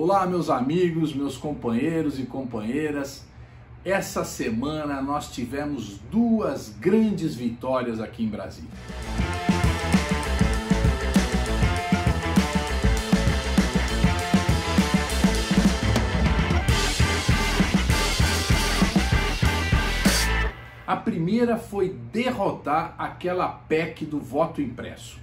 Olá, meus amigos, meus companheiros e companheiras. Essa semana nós tivemos duas grandes vitórias aqui em Brasília. A primeira foi derrotar aquela PEC do voto impresso.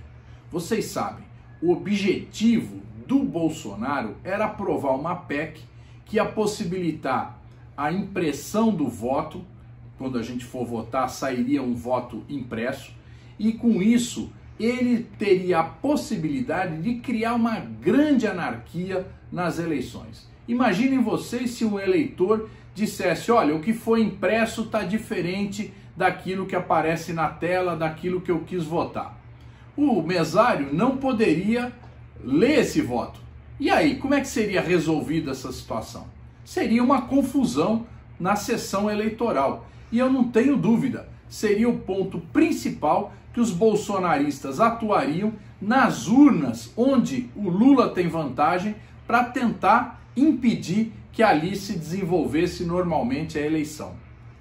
Vocês sabem, o objetivo do Bolsonaro era aprovar uma PEC que ia possibilitar a impressão do voto, quando a gente for votar, sairia um voto impresso, e com isso ele teria a possibilidade de criar uma grande anarquia nas eleições. Imaginem vocês se um eleitor dissesse: olha, o que foi impresso está diferente daquilo que aparece na tela, daquilo que eu quis votar. O mesário não poderia ler esse voto. E aí, como é que seria resolvida essa situação? Seria uma confusão na sessão eleitoral. E eu não tenho dúvida, seria o ponto principal que os bolsonaristas atuariam nas urnas onde o Lula tem vantagem para tentar impedir que ali se desenvolvesse normalmente a eleição.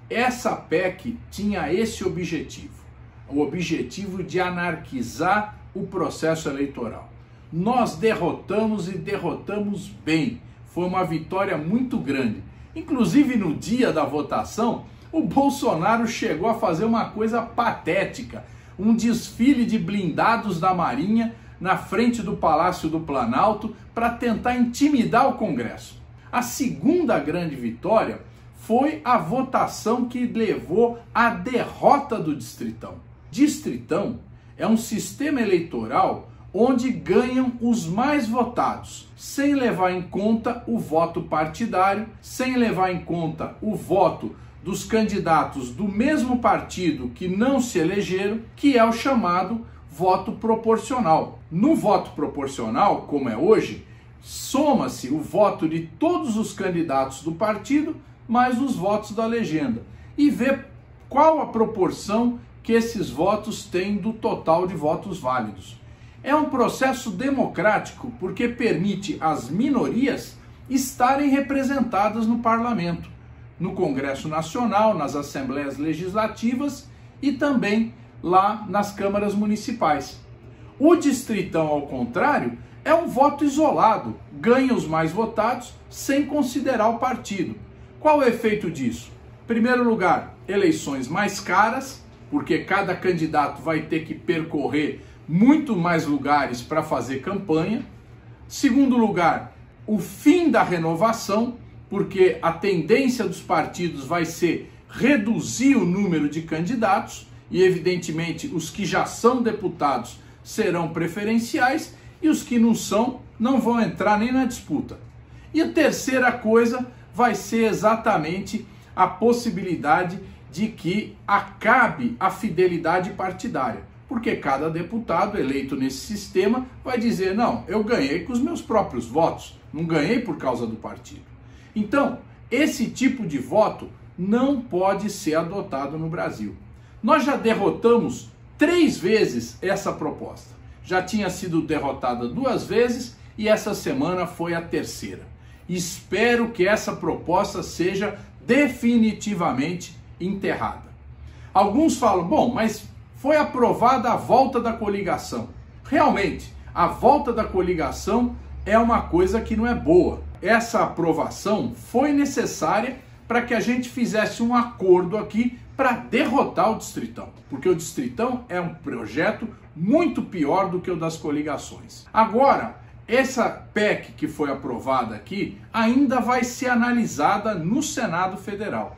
Essa PEC tinha esse objetivo, o objetivo de anarquizar o processo eleitoral. Nós derrotamos e derrotamos bem. Foi uma vitória muito grande. Inclusive no dia da votação, o Bolsonaro chegou a fazer uma coisa patética, um desfile de blindados da Marinha na frente do Palácio do Planalto para tentar intimidar o Congresso. A segunda grande vitória foi a votação que levou à derrota do Distritão. Distritão é um sistema eleitoral onde ganham os mais votados, sem levar em conta o voto partidário, sem levar em conta o voto dos candidatos do mesmo partido que não se elegeram, que é o chamado voto proporcional. No voto proporcional, como é hoje, soma-se o voto de todos os candidatos do partido mais os votos da legenda e vê qual a proporção que esses votos têm do total de votos válidos. É um processo democrático porque permite às minorias estarem representadas no parlamento, no Congresso Nacional, nas assembleias legislativas e também lá nas câmaras municipais. O distritão, ao contrário, é um voto isolado, ganha os mais votados sem considerar o partido. Qual o efeito disso? Primeiro lugar, eleições mais caras, porque cada candidato vai ter que percorrer muito mais lugares para fazer campanha. Segundo lugar, o fim da renovação, porque a tendência dos partidos vai ser reduzir o número de candidatos e, evidentemente, os que já são deputados serão preferenciais e os que não são não vão entrar nem na disputa. E a terceira coisa vai ser exatamente a possibilidade de que acabe a fidelidade partidária porque cada deputado eleito nesse sistema vai dizer: não, eu ganhei com os meus próprios votos, não ganhei por causa do partido. Então, esse tipo de voto não pode ser adotado no Brasil. Nós já derrotamos três vezes essa proposta. Já tinha sido derrotada duas vezes e essa semana foi a terceira. Espero que essa proposta seja definitivamente enterrada. Alguns falam, bom, mas foi aprovada a volta da coligação. Realmente, a volta da coligação é uma coisa que não é boa. Essa aprovação foi necessária para que a gente fizesse um acordo aqui para derrotar o Distritão, porque o Distritão é um projeto muito pior do que o das coligações. Agora, essa PEC que foi aprovada aqui ainda vai ser analisada no Senado Federal.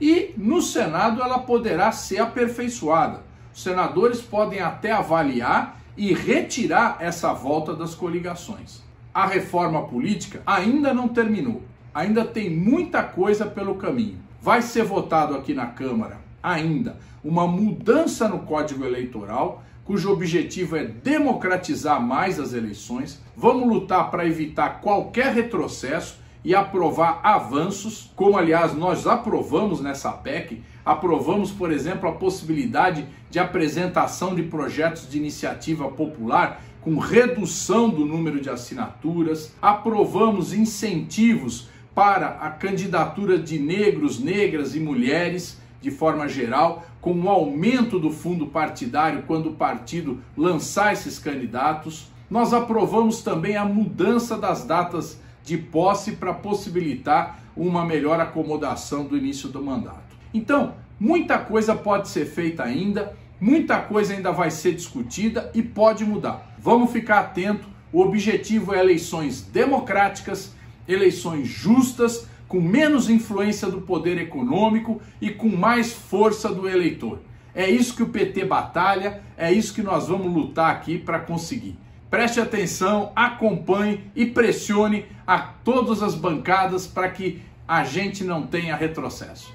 E no Senado ela poderá ser aperfeiçoada os senadores podem até avaliar e retirar essa volta das coligações. A reforma política ainda não terminou, ainda tem muita coisa pelo caminho. Vai ser votado aqui na Câmara ainda uma mudança no Código Eleitoral, cujo objetivo é democratizar mais as eleições. Vamos lutar para evitar qualquer retrocesso e aprovar avanços, como aliás nós aprovamos nessa PEC. Aprovamos, por exemplo, a possibilidade de apresentação de projetos de iniciativa popular com redução do número de assinaturas, aprovamos incentivos para a candidatura de negros, negras e mulheres de forma geral, com o aumento do fundo partidário quando o partido lançar esses candidatos. Nós aprovamos também a mudança das datas de posse para possibilitar uma melhor acomodação do início do mandato. Então, muita coisa pode ser feita ainda, muita coisa ainda vai ser discutida e pode mudar. Vamos ficar atento. O objetivo é eleições democráticas, eleições justas, com menos influência do poder econômico e com mais força do eleitor. É isso que o PT batalha, é isso que nós vamos lutar aqui para conseguir. Preste atenção, acompanhe e pressione a todas as bancadas para que a gente não tenha retrocesso.